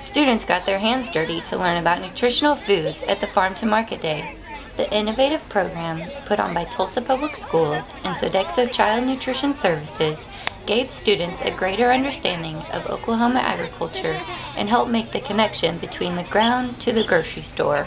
Students got their hands dirty to learn about nutritional foods at the Farm to Market Day. The innovative program, put on by Tulsa Public Schools and Sodexo Child Nutrition Services, gave students a greater understanding of Oklahoma agriculture and helped make the connection between the ground to the grocery store.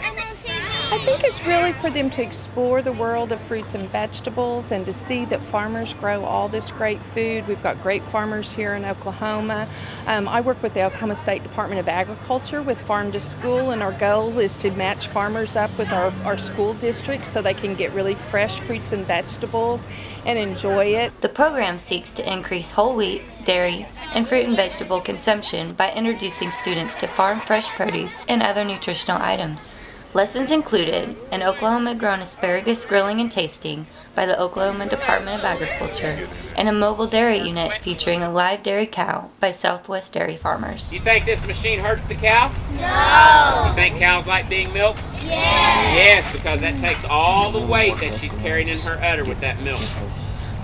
I think it's really for them to explore the world of fruits and vegetables and to see that farmers grow all this great food. We've got great farmers here in Oklahoma. Um, I work with the Oklahoma State Department of Agriculture with Farm to School, and our goal is to match farmers up with our, our school districts so they can get really fresh fruits and vegetables and enjoy it. The program seeks to increase whole wheat, dairy, and fruit and vegetable consumption by introducing students to farm fresh produce and other nutritional items. Lessons included an Oklahoma grown asparagus grilling and tasting by the Oklahoma Department of Agriculture and a mobile dairy unit featuring a live dairy cow by Southwest Dairy Farmers. You think this machine hurts the cow? No. You think cows like being milked? Yes. Yes, because that takes all the weight that she's carrying in her udder with that milk.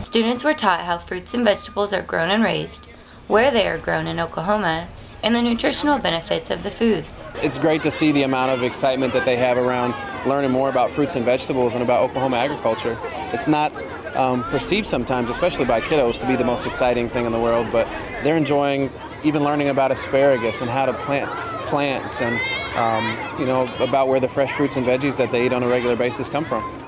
Students were taught how fruits and vegetables are grown and raised, where they are grown in Oklahoma, and the nutritional benefits of the foods. It's great to see the amount of excitement that they have around learning more about fruits and vegetables and about Oklahoma agriculture. It's not um, perceived sometimes, especially by kiddos, to be the most exciting thing in the world, but they're enjoying even learning about asparagus and how to plant plants and um, you know about where the fresh fruits and veggies that they eat on a regular basis come from.